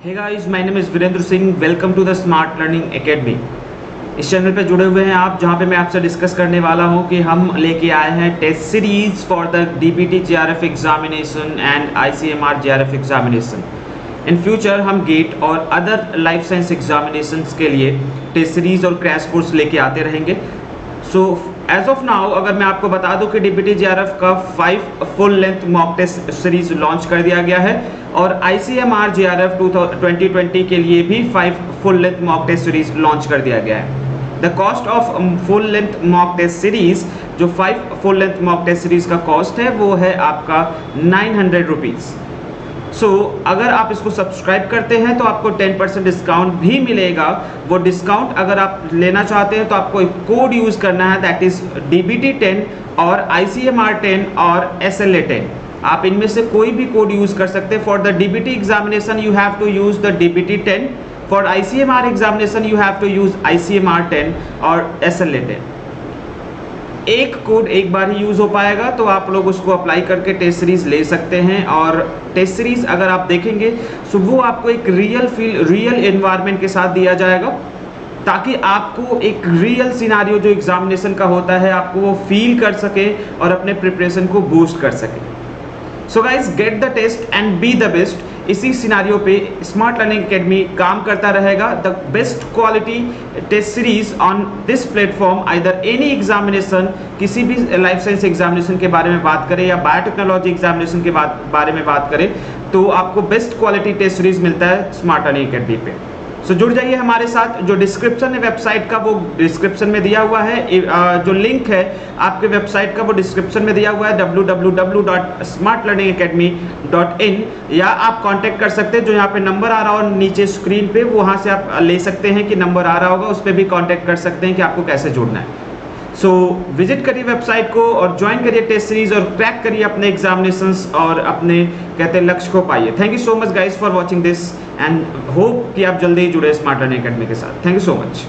Hey guys, my name is Virendra Singh welcome to the smart learning academy इस channel पे जुड़े हुए हैं आप जहाँ पे मैं आपसे डिस्कस करने वाला हूँ कि हम लेके आए हैं test series for the DBT JRF examination and ICMR JRF examination in future हम गेट और अदर लाइफ साइंस एग्जामिनेशन के लिए टेस्ट सीरीज़ और क्रैश कोर्स लेके आते रहेंगे। सो एज ऑफ़ नाउ अगर मैं आपको बता दूँ कि डीपीटी जीआरएफ का five full length mock test series launch कर दिया गया है और आईसीएमआर जीआरएफ 2020 के लिए भी five full length mock test series launch कर दिया गया है। The cost of full length mock test series जो five full length mock test series का कॉस्ट है, वो है आपका nine hundred rupees so so, अगर आप इसको सब्सक्राइब करते हैं तो आपको 10 परसेंट डिस्काउंट भी मिलेगा। वो डिस्काउंट अगर आप लेना चाहते हैं तो आपको एक कोड यूज़ करना है that is D B T ten और I C M R ten और एस एल ए टेन आप इनमें से कोई भी कोड यूज़ कर सकते हैं। For the D B T examination you have to use the D B T ten for I C M R examination you have to use I C M R ten और S L A ten एक code एक बार ही use हो पाएगा तो आप लोग उसको अप्लाई करके टेस्ट सीरीज़ ले सकते हैं। और टेस्ट सीरीज़ अगर आप देखेंगे तो वो आपको एक रियल फील रियल इन्वायरमेंट के साथ दिया जाएगा, ताकि आपको एक रियल सिनारियो जो एग्जामिनेशन का होता है, आपको वो फील कर सके और अपने प्रिपरेशन को बूस्ट कर सके। So guys get the test and be the best इसी सिनारियो पे स्मार्ट लर्निंग एकेडमी काम करता रहेगा. The best quality test series on this platform either any examination किसी भी लाइफ साइंस एग्जामिनेशन के बारे में बात करें या बायोटेक्नोलॉजी एग्जामिनेशन के बारे में बात करें तो आपको बेस्ट क्वालिटी टेस्ट सीरीज़ मिलता है स्मार्ट लर्निंग अकेडमी पे। सो जुड़ जाइए हमारे साथ। जो डिस्क्रिप्शन है वेबसाइट का, वो डिस्क्रिप्शन में दिया हुआ है। जो लिंक है, आपके वेबसाइट का वो डिस्क्रिप्शन में दिया हुआ है, www.smartlearningacademy.in या आप कांटेक्ट कर सकते हैं, जो यहाँ पे नंबर आ रहा हो नीचे स्क्रीन पे वहाँ से आप ले सकते हैं कि नंबर आ रहा होगा, उस पर भी कॉन्टेक्ट कर सकते हैं कि आपको कैसे जुड़ना है। सो विज़िट करिए वेबसाइट को और ज्वाइन करिए टेस्ट सीरीज़ और क्रैक करिए अपने एग्जामिनेशन और अपने, कहते हैं, लक्ष्य को पाइए। Thank you so much guys for watching this and hope कि आप जल्दी ही जुड़े स्मार्ट लर्निंग अकेडमी के साथ। Thank you so much